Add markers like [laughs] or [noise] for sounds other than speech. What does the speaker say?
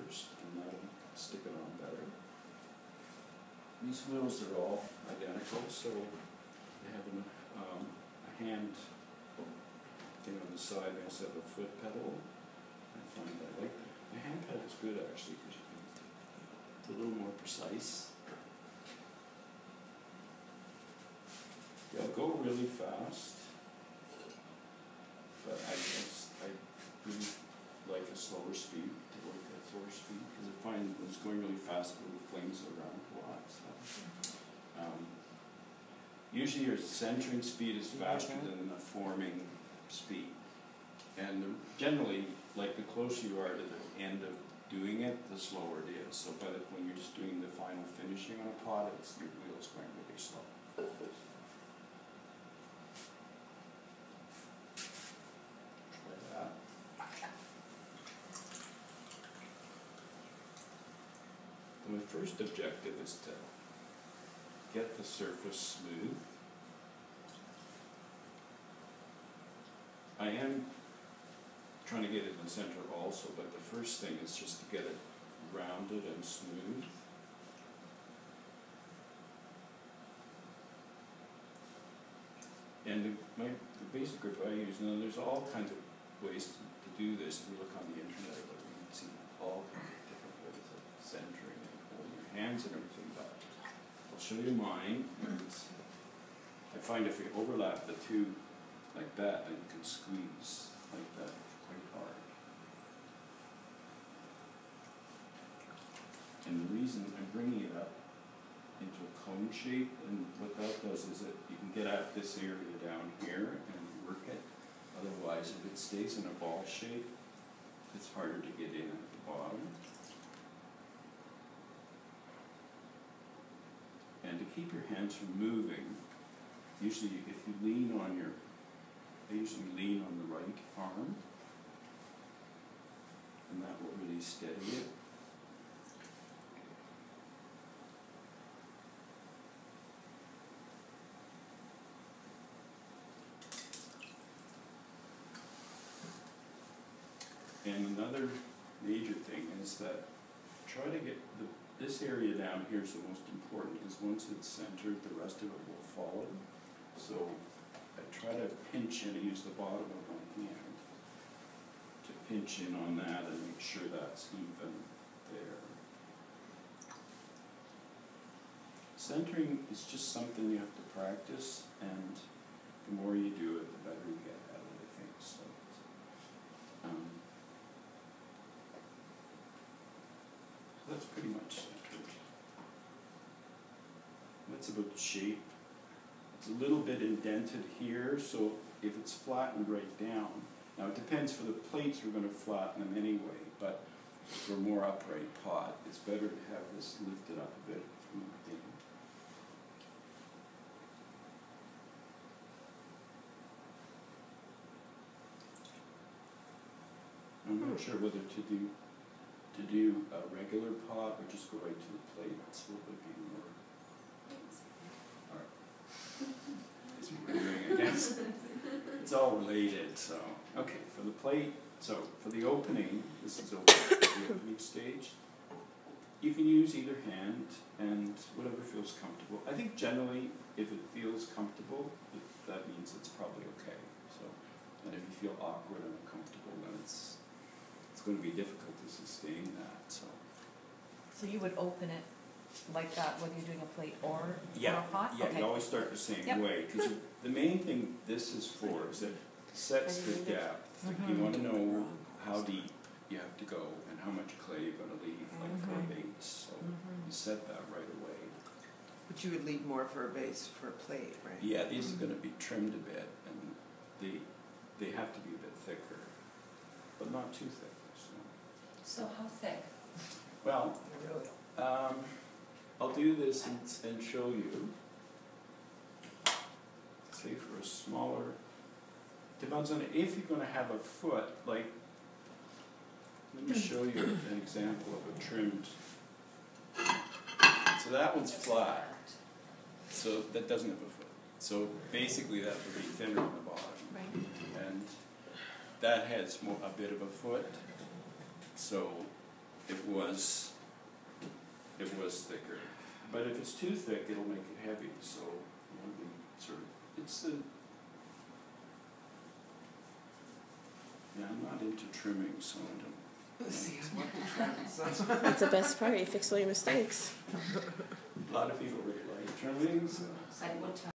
and that'll stick it on better. These wheels are all identical, so they have an, um, a hand thing on the side, they also have a foot pedal. I find I like, the hand pedal is good actually, because it's a little more precise. They'll go really fast, but I just, I really like a slower speed, to work at a slower speed, because It's going really fast, it really flings around a lot, so. Um, Usually your centering speed is faster than the forming speed. And the- generally, like the closer you are to the end of doing it, the slower it is. So by the, when you're just doing the final finishing on a pot, it's, your wheel's going really slow. Try that. My first objective is to get the surface smooth. I am trying to get it in the center also, but the first thing is just to get it rounded and smooth. And the, my, the basic grip I use, now there's all kinds of ways to, to do this, if you look on the internet, you can see all kinds of different ways of centering and hands and everything, but I'll show you mine, I find if you overlap the two like that, then you can squeeze like that quite hard. And the reason I'm bringing it up into a cone shape, and what that does is that you can get at this area down here and work it. Otherwise, if it stays in a ball shape, it's harder to get in at the bottom. And to keep your hands from moving, usually if you lean on your, I usually lean on the right arm, and that will really steady it. And another major thing is that try to get the, this area down here is the most important, because once it's centered, the rest of it will follow. So I try to pinch in, I use the bottom of my hand to pinch in on that and make sure that's even there. Centering is just something you have to practice, and the more you do it, the better you get at it, I think, so. um, So that's pretty much centered. That's about the shape. It's a little bit indented here, so if it's flattened right down, now it depends for the plates, we're gonna flatten them anyway, but for a more upright pot, it's better to have this lifted up a bit from the beginning. I'm not hmm. sure whether to do, to do a regular pot or just go right to the plate, it's what would be more. I guess. It's all related, so, okay, for the plate, so for the opening, this is open, the opening stage. You can use either hand and whatever feels comfortable. I think generally, if it feels comfortable, that means it's probably okay, so. And if you feel awkward and uncomfortable, then it's gonna be difficult to sustain that, so. So you would open it like that, whether you're doing a plate or, or Yeah, a pot? yeah, Okay. you always start the same Yep. way, because [laughs] the main thing this is for is it sets the depth. Like, You Mhm. wanna know how deep you have to go and how much clay you're gonna leave, like for a Mhm. base, so Mhm. you set that right away. But you would leave more for a base for a plate, right? Yeah, these are gonna be trimmed a bit, and they, they have to be a bit thicker, but not too thick, so. So how thick? Well, Um, I'll do this and, and show you. Say for a smaller, depends on if you're gonna have a foot, like, let me show you an example of a trimmed. So that one's flat, so that doesn't have a foot. So basically that would be thinner on the bottom. Right. And that has more, a bit of a foot, so it was, it was thicker. But if it's too thick, it'll make it heavy, so, you know, the sort of, it's the. Yeah, I'm not into trimming, so I don't, Let's see, I'm looking for so. That's the best part. You fix all your mistakes. a lot of people really like trimming, so. What time?